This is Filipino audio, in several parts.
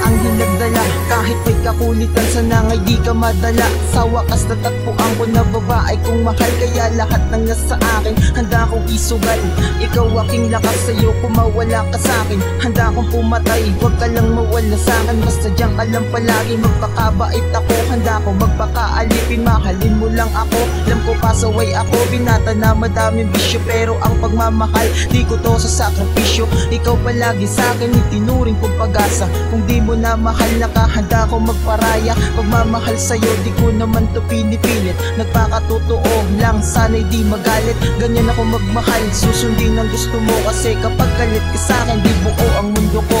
岸边的。Ay di ka madala. Sa wakas natagpuan ko na babae kung mahal. Kaya lahat ng nasa akin handa kong isugal. Ikaw aking lakas sa'yo kung mawala ka sa'kin. Handa kong pumatay, huwag ka lang mawala sa'kin. Basta diyan ka lang palagi magpakabait ako. Handa kong magpakaalipin, mahalin mo lang ako. Alam ko pasaway ako, binata na madaming bisyo Pero ang pagmamahal, di ko to sa sakripisyo. Ikaw palagi sa'kin, itinuring kong pag-asa. Kung di mo na mahal, nakahanda ko magparaya Pagmamahal sa'yo, di ko naman to pinipilit. Nagpakatotoo lang, sana'y di magalit. Ganyan ako magmahal, susundin ang gusto mo. Kasi kapag galit ka sa'kin, di buo ang mundo ko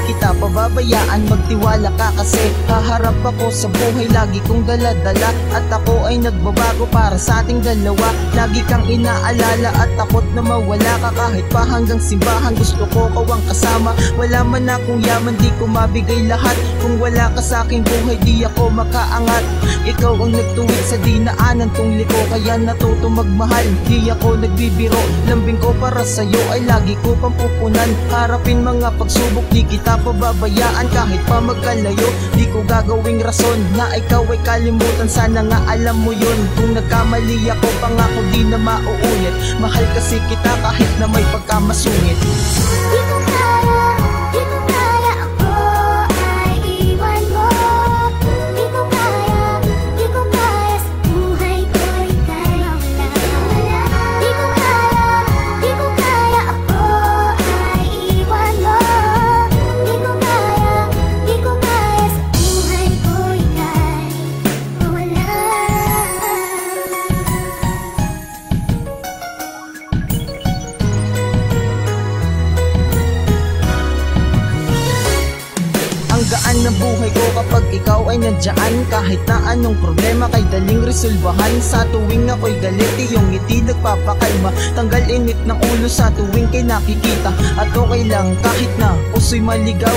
kita pababayaan, magtiwala ka kasi Haharap ako sa buhay, lagi kong dala-dala At ako ay nagbabago para sa ating dalawa. Lagi kang inaalala at takot na mawala ka Kahit pa hanggang simbahan, gusto ko kawang kasama. Wala man akong yaman, di ko mabigay lahat. Kung wala ka sa aking buhay, di ako makaangat. Ikaw ang nagtuwid sa dinaanan tong liko Kaya natuto magmahal, di ako nagbibiro Lambing ko para sa'yo ay lagi ko pang pupunan. Harapin mga pagsubok, di kita pababayaan Kahit pa magkalayo, di ko gagawing rason Na ikaw ay kalimutan, sana nga alam mo yun. Kung nagkamali ako, pangako di na mauulit. Mahal kasi kita kahit na may pagkamasungit. Di ko gaan ng buhay ko kapag ikaw ay nandyan Kahit na anong problema kay daling resolbahan. Sa tuwing ako'y galit, iyong ngiti nagpapakalma Tanggal init ng ulo sa tuwing kay nakikita. At okay lang kahit na puso'y maligaw.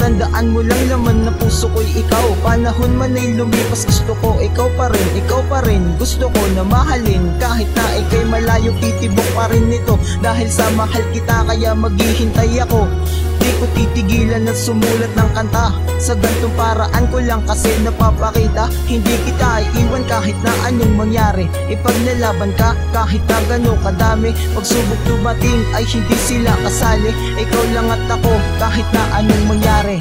Tandaan mo lang laman na puso ko'y ikaw. Panahon man ay lumipas gusto ko ikaw pa rin Ikaw pa rin. Gusto ko na mahalin Kahit na ikay malayo titibok pa rin ito. Dahil sa mahal kita kaya maghihintay ako Di ko titigilan at sumulat ng kanta. Sa gantong paraan ko lang kasi napapakita. Hindi kita iiwan kahit na anong mangyari. Ipaglalaban ka kahit na gano'ng kadami. Pagsubok dumating ay hindi sila kasali. Ikaw lang at ako kahit na anong mangyari